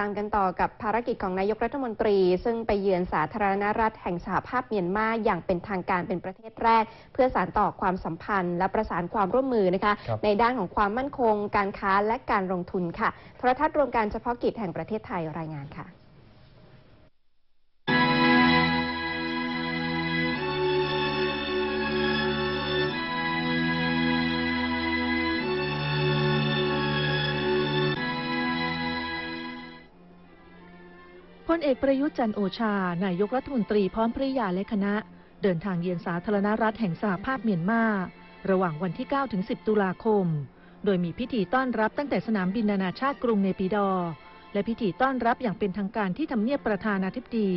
ตามกันต่อกับภารกิจของนายกรัฐมนตรี ซึ่งไปเยือนสาธารณรัฐแห่งสหภาพเมียนมาอย่างเป็นทางการเป็นประเทศแรก เพื่อสานต่อความสัมพันธ์ และประสานความร่วมมือนะคะครับในด้านของความมั่นคง การค้าและการลงทุนค่ะโทรทัศน์รวมการเฉพาะกิจแห่งประเทศไทยรายงานค่ะ พลเอกประยุทธ์จันโอชา นายกรัฐมนตรีพร้อมภริยาและคณะ เดินทางเยือนสาธารณรัฐแห่งสหภาพเมียนมา ระหว่างวันที่ 9 ถึง 10 ตุลาคม โดยมีพิธีต้อนรับตั้งแต่สนามบินนานาชาติกรุงเนปิดอ และพิธีต้อนรับอย่างเป็นทางการที่ทำเนียบประธานาธิบดี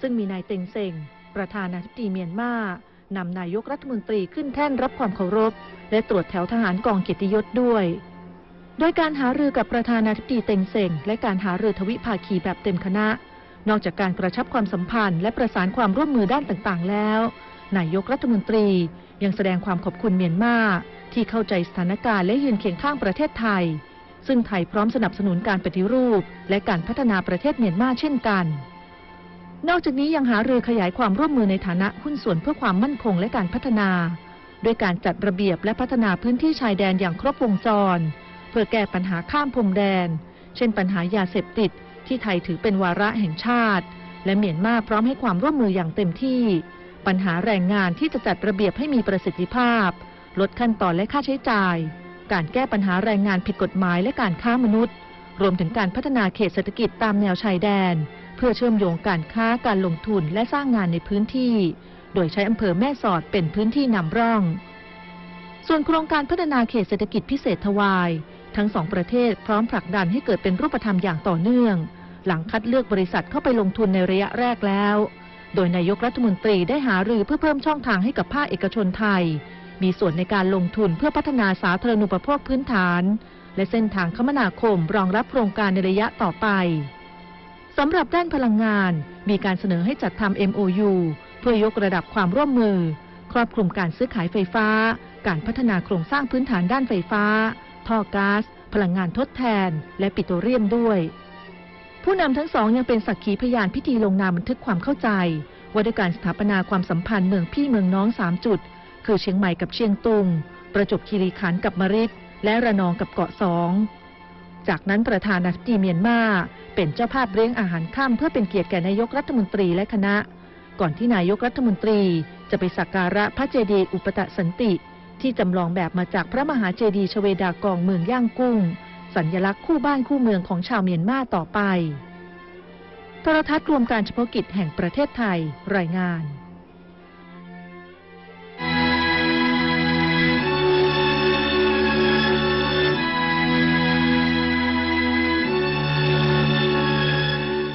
ซึ่งมีนายเต็งเซ็งประธานาธิบดีเมียนมานำนายกรัฐมนตรีขึ้นแท่นรับความเคารพ และตรวจแถวทหารกองเกียรติยศด้วย โดยการหารือกับประธานาธิบดีเต็งเซ็งและการหารือทวิภาคีแบบเต็มคณะ นอกจากการกระชับความสัมพันธ์ และประสานความร่วมมือด้านต่างๆ แล้ว นายกรัฐมนตรียังแสดงความขอบคุณเมียนมาที่เข้าใจสถานการณ์และยืนเคียงข้างประเทศไทย ซึ่งไทยพร้อมสนับสนุนการปฏิรูป และการพัฒนาประเทศเมียนมาเช่นกัน นอกจากนี้ยังหารือขยายความร่วมมือในฐานะหุ้นส่วนเพื่อความมั่นคงและการพัฒนา ด้วยการจัดระเบียบและพัฒนาพื้นที่ชายแดนอย่างครบวงจร เพื่อแก้ปัญหาข้ามพรมแดน เช่นปัญหายาเสพติด ที่ไทยถือเป็นวาระแห่งชาติ และเมียนมาพร้อมให้ความร่วมมืออย่างเต็มที่ ปัญหาแรงงานที่จะจัดระเบียบให้มีประสิทธิภาพ ลดขั้นตอนและค่าใช้จ่าย การแก้ปัญหาแรงงานผิดกฎหมายและการค้ามนุษย์ รวมถึงการพัฒนาเขตเศรษฐกิจตามแนวชายแดน เพื่อเชื่อมโยงการค้าการลงทุนและสร้างงานในพื้นที่ โดยใช้อำเภอแม่สอดเป็นพื้นที่นำร่องส่วนโครงการพัฒนาเขตเศรษฐกิจพิเศษทวาย ทั้งสองประเทศพร้อมผลักดันให้เกิดเป็นรูปธรรมอย่างต่อเนื่อง หลังคัดเลือกบริษัทเข้าไปลงทุนในระยะแรกแล้ว โดยนายกรัฐมนตรีได้หารือเพื่อเพิ่มช่องทางให้กับภาคเอกชนไทย มีส่วนในการลงทุนเพื่อพัฒนาสาธารณูปโภคพื้นฐาน และเส้นทางคมนาคมรองรับโครงการในระยะต่อไปสำหรับด้านพลังงานมีการเสนอให้จัดทำ MOU เพื่อยกระดับความร่วมมือ ครอบคลุมการซื้อขายไฟฟ้า การพัฒนาโครงสร้างพื้นฐานด้านไฟฟ้า ท่อก๊าซพลังงานทดแทน และปิโตรเลียมด้วย ผู้นำทั้งสองยังเป็นสักขีพยานพิธีลงนามบันทึกความเข้าใจ ว่าด้วยการสถาปนาความสัมพันธ์เมืองพี่เมืองน้องสามจุด คือเชียงใหม่กับเชียงตุง ประจวบคีรีขันธ์กับมริดและระนองกับเกาะสองจากนั้นประธานาธิบดีเมียนมาเป็นเจ้าภาพเลี้ยงอาหารค่ำเพื่อเป็นเกียรติแก่นายกรัฐมนตรีและคณะ ก่อนที่นายกรัฐมนตรีจะไปสักการะพระเจดีย์อุปตะสันติ ที่จำลองแบบมาจากพระมหาเจดีย์ชเวดากองเมืองย่างกุ้ง สัญลักษณ์คู่บ้านคู่เมืองของชาวเมียนมาต่อไป โทรทัศน์รวมการเฉพาะกิจแห่งประเทศไทย รายงาน